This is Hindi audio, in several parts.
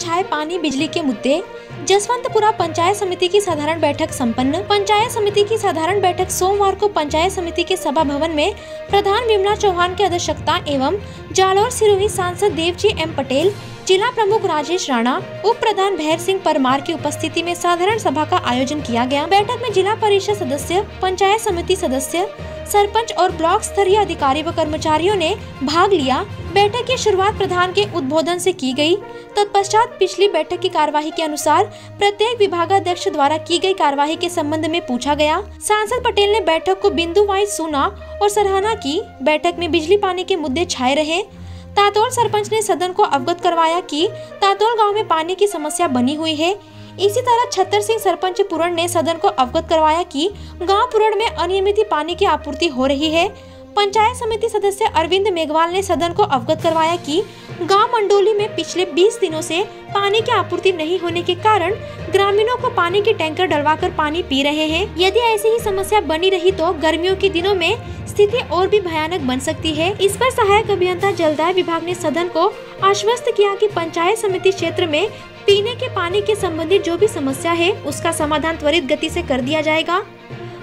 छाए पानी बिजली के मुद्दे। जसवंतपुरा पंचायत समिति की साधारण बैठक संपन्न। पंचायत समिति की साधारण बैठक सोमवार को पंचायत समिति के सभा भवन में प्रधान विमला चौहान की अध्यक्षता एवं जालौर सिरोही सांसद देवजी एम पटेल, जिला प्रमुख राजेश राणा, उप प्रधान भैर सिंह परमार की उपस्थिति में साधारण सभा का आयोजन किया गया। बैठक में जिला परिषद सदस्य, पंचायत समिति सदस्य सरपंच और ब्लॉक स्तरीय अधिकारी व कर्मचारियों ने भाग लिया। बैठक की शुरुआत प्रधान के उद्बोधन से की गई। तत्पश्चात पिछली बैठक की कार्यवाही के अनुसार प्रत्येक विभागाध्यक्ष द्वारा की गई कार्यवाही के संबंध में पूछा गया। सांसद पटेल ने बैठक को बिंदु वाइज सुना और सराहना की। बैठक में बिजली पानी के मुद्दे छाए रहे। तातोल सरपंच ने सदन को अवगत करवाया कि तातोल गाँव में पानी की समस्या बनी हुई है। इसी तरह छतर सिंह सरपंच पुरण ने सदन को अवगत करवाया कि गाँव पुरण में अनियमित पानी की आपूर्ति हो रही है। पंचायत समिति सदस्य अरविंद मेघवाल ने सदन को अवगत करवाया कि गाँव मंडोली में पिछले 20 दिनों से पानी की आपूर्ति नहीं होने के कारण ग्रामीणों को पानी के टैंकर डलवाकर पानी पी रहे हैं। यदि ऐसी ही समस्या बनी रही तो गर्मियों के दिनों में स्थिति और भी भयानक बन सकती है। इस पर सहायक अभियंता जलदाय विभाग ने सदन को आश्वस्त किया कि पंचायत समिति क्षेत्र में पीने के पानी के संबंधित जो भी समस्या है, उसका समाधान त्वरित गति से कर दिया जाएगा।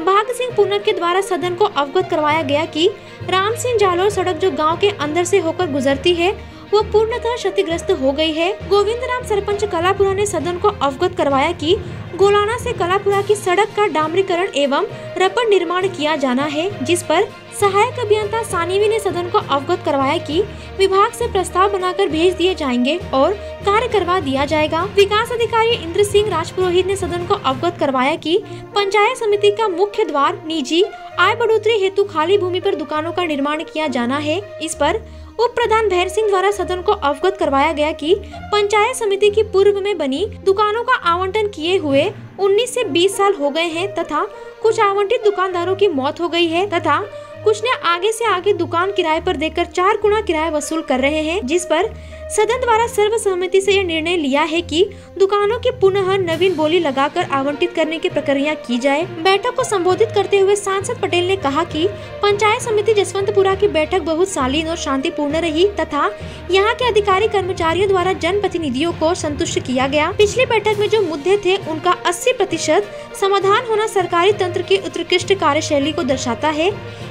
भाग सिंह पूनक के द्वारा सदन को अवगत करवाया गया कि राम सिंह जालोर सड़क जो गाँव के अंदर से होकर गुजरती है, वो पूर्णतः क्षतिग्रस्त हो गई है। गोविंद राम सरपंच कलापुरा ने सदन को अवगत करवाया कि गोलाना से कलापुरा की सड़क का डामरीकरण एवं रपड़ निर्माण किया जाना है, जिस पर सहायक अभियंता सानिवी ने सदन को अवगत करवाया कि विभाग से प्रस्ताव बनाकर भेज दिए जाएँगे और कार्य करवा दिया जाएगा। विकास अधिकारी इंद्र सिंह राजपुरोहित ने सदन को अवगत करवाया कि पंचायत समिति का मुख्य द्वार निजी आय बढ़ोतरी हेतु खाली भूमि पर दुकानों का निर्माण किया जाना है। इस पर उप प्रधान भैर सिंह द्वारा सदन को अवगत करवाया गया कि पंचायत समिति की पूर्व में बनी दुकानों का आवंटन किए हुए 19 से 20 साल हो गए हैं तथा कुछ आवंटित दुकानदारों की मौत हो गई है तथा कुछ ने आगे से आगे दुकान किराए पर देकर चार गुना किराया वसूल कर रहे हैं, जिस पर सदन द्वारा सर्वसम्मति से यह निर्णय लिया है कि दुकानों की पुनः नवीन बोली लगाकर आवंटित करने की प्रक्रिया की जाए। बैठक को संबोधित करते हुए सांसद पटेल ने कहा कि पंचायत समिति जसवंतपुरा की बैठक बहुत शालीन और शांतिपूर्ण रही तथा यहाँ के अधिकारी कर्मचारियों द्वारा जन प्रतिनिधियों को संतुष्ट किया गया। पिछली बैठक में जो मुद्दे थे, उनका अस्सी प्रतिशत समाधान होना सरकारी तंत्र की उत्कृष्ट कार्यशैली को दर्शाता है।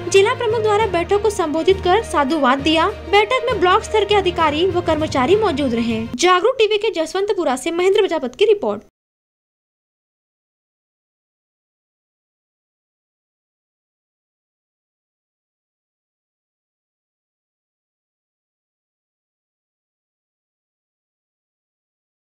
जिला प्रमुख द्वारा बैठक को संबोधित कर साधुवाद दिया। बैठक में ब्लॉक स्तर के अधिकारी व कर्मचारी मौजूद रहे। जागरूक टीवी के जसवंतपुरा ऐसी महेंद्र प्रजापत की रिपोर्ट।